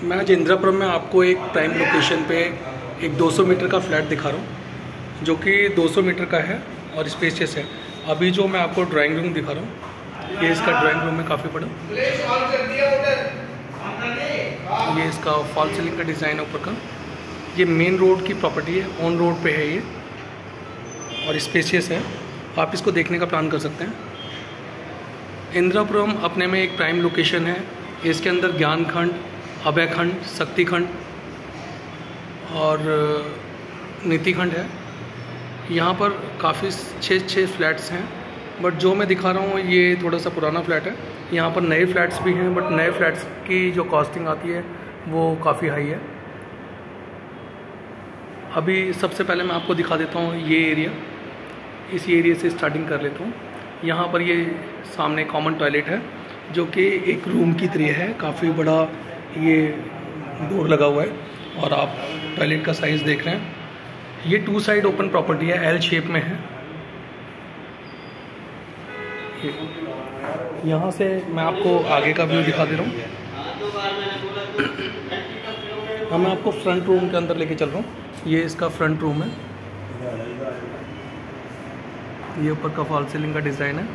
मैं आज इंदिरापुरम में आपको एक प्राइम लोकेशन पे एक 200 मीटर का फ्लैट दिखा रहा हूँ, जो कि 200 मीटर का है और स्पेशियस है। अभी जो मैं आपको ड्राइंग रूम दिखा रहा हूँ, ये इसका ड्राइंग रूम है काफ़ी बड़ा। ये इसका फॉल सीलिंग का डिज़ाइन है ऊपर का। ये मेन रोड की प्रॉपर्टी है ऑन रोड पे है ये, और स्पेशियस है। आप इसको देखने का प्लान कर सकते हैं। इंदिरापुरम अपने में एक प्राइम लोकेशन है, इसके अंदर ज्ञान खंड अभय खंड शक्ति खंड और नीति खंड है। यहाँ पर काफ़ी छः छः फ्लैट्स हैं, बट जो मैं दिखा रहा हूँ ये थोड़ा सा पुराना फ्लैट है। यहाँ पर नए फ्लैट्स भी हैं, बट नए फ्लैट्स की जो कॉस्टिंग आती है, वो काफ़ी हाई है। अभी सबसे पहले मैं आपको दिखा देता हूँ ये एरिया। इस एरिया से स्टार्टिंग कर लेता हूँ। यहाँ पर ये सामने कॉमन टॉयलेट है, जो कि एक रूम की तरह है। काफ़ी बड़ा ये डोर लगा हुआ है और आप टॉयलेट का साइज़ देख रहे हैं। ये टू साइड ओपन प्रॉपर्टी है एल शेप में है। यहाँ से मैं आपको आगे का व्यू दिखा दे रहा हूँ। हाँ मैं आपको फ्रंट रूम के अंदर लेके चल रहा हूँ। ये इसका फ्रंट रूम है। ये ऊपर का फॉल सीलिंग का डिज़ाइन है।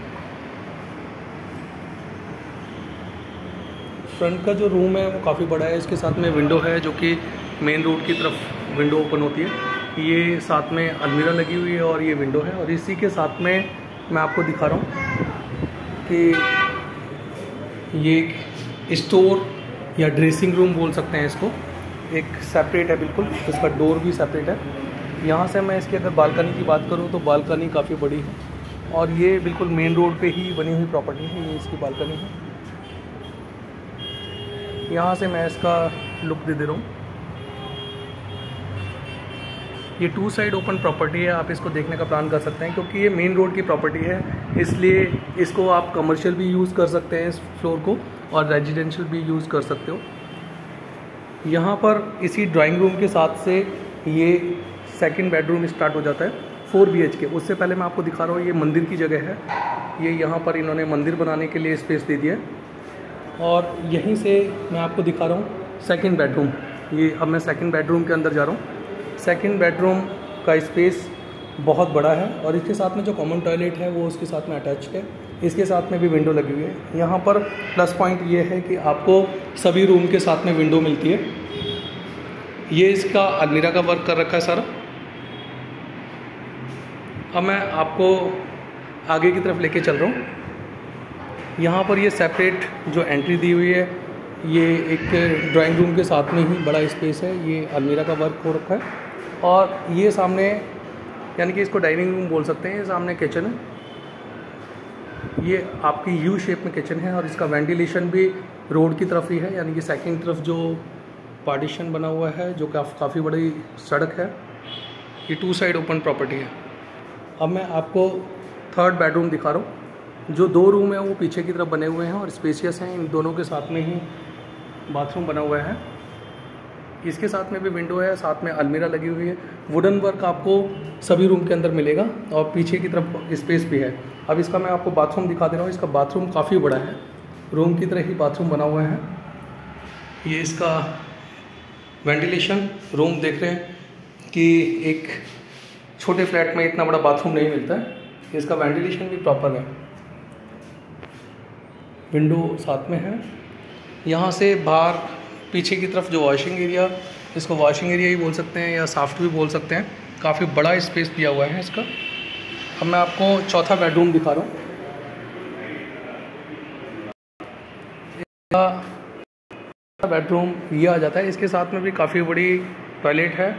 फ्रंट का जो रूम है वो काफ़ी बड़ा है। इसके साथ में विंडो है जो कि मेन रोड की तरफ़ विंडो ओपन होती है। ये साथ में अलमीरा लगी हुई है और ये विंडो है। और इसी के साथ में मैं आपको दिखा रहा हूँ कि ये स्टोर या ड्रेसिंग रूम बोल सकते हैं इसको। एक सेपरेट है बिल्कुल। इसका डोर भी सेपरेट है। यहाँ से मैं इसकी अगर बालकनी की बात करूँ तो बालकनी काफ़ी बड़ी है। और ये बिल्कुल मेन रोड पे ही बनी हुई प्रॉपर्टी है। ये इसकी बालकनी है। यहाँ से मैं इसका लुक दे दे रहा हूँ। ये टू साइड ओपन प्रॉपर्टी है, आप इसको देखने का प्लान कर सकते हैं क्योंकि ये मेन रोड की प्रॉपर्टी है। इसलिए इसको आप कमर्शियल भी यूज़ कर सकते हैं इस फ्लोर को और रेजिडेंशियल भी यूज़ कर सकते हो। यहाँ पर इसी ड्राइंग रूम के साथ से ये सेकेंड बेडरूम स्टार्ट हो जाता है फोर बी के उससे पहले मैं आपको दिखा रहा हूँ, ये मंदिर की जगह है। ये यहाँ पर इन्होंने मंदिर बनाने के लिए स्पेस दे दिया और यहीं से मैं आपको दिखा रहा हूँ सेकंड बेडरूम ये अब मैं सेकंड बेडरूम के अंदर जा रहा हूँ। सेकंड बेडरूम का स्पेस बहुत बड़ा है और इसके साथ में जो कॉमन टॉयलेट है, वो उसके साथ में अटैच है। इसके साथ में भी विंडो लगी हुई है। यहाँ पर प्लस पॉइंट ये है कि आपको सभी रूम के साथ में विंडो मिलती है। ये इसका अलमीरा का वर्क कर रखा है सारा। अब मैं आपको आगे की तरफ़ लेके चल रहा हूँ। यहाँ पर ये सेपरेट जो एंट्री दी हुई है, ये एक ड्राइंग रूम के साथ में ही बड़ा स्पेस है, ये अलमीरा का वर्क हो रखा है। और ये सामने, यानी कि इसको डाइनिंग रूम बोल सकते हैं, ये सामने किचन है। ये आपकी यू शेप में किचन है और इसका वेंटिलेशन भी रोड की तरफ़ ही है, यानी कि सेकंड तरफ़ जो पार्टीशन बना हुआ है, जो काफ़, काफ़ी बड़ी सड़क है, ये टू साइड ओपन प्रॉपर्टी है। अब मैं आपको थर्ड बेडरूम दिखा रहा हूँ। जो दो रूम है, वो पीछे की तरफ़ बने हुए हैं और स्पेसियस हैं। इन दोनों के साथ में ही बाथरूम बना हुआ है। इसके साथ में भी विंडो है, साथ में अलमीरा लगी हुई है। वुडन वर्क आपको सभी रूम के अंदर मिलेगा और पीछे की तरफ़ स्पेस भी है। अब इसका मैं आपको बाथरूम दिखा दे रहा हूँ। इसका बाथरूम काफ़ी बड़ा है। रूम की तरह ही बाथरूम बना हुआ है। ये इसका वेंटिलेशन रूम देख रहे हैं कि एक छोटे फ्लैट में इतना बड़ा बाथरूम नहीं मिलता है। इसका वेंटिलेशन भी प्रॉपर है। विंडो साथ में है। यहाँ से बाहर पीछे की तरफ़ जो वॉशिंग एरिया इसको वॉशिंग एरिया ही बोल सकते हैं या साफ्ट भी बोल सकते हैं। काफ़ी बड़ा स्पेस दिया हुआ है इसका। अब मैं आपको चौथा बेडरूम दिखा रहा हूँ। बेडरूम ये आ जाता है। इसके साथ में भी काफ़ी बड़ी टॉयलेट है।